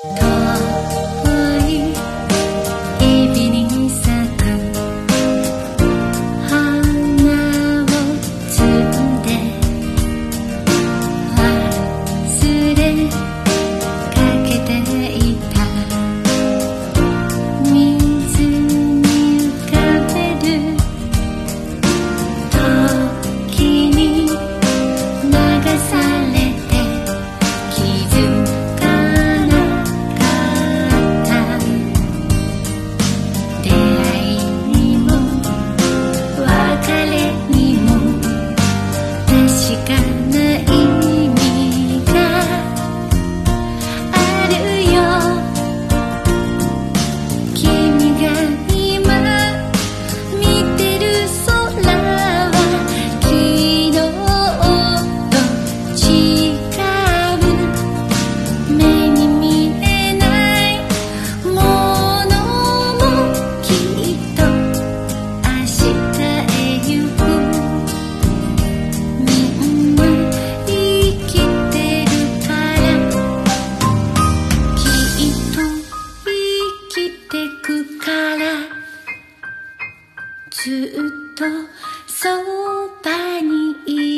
Come ずっとそばにいる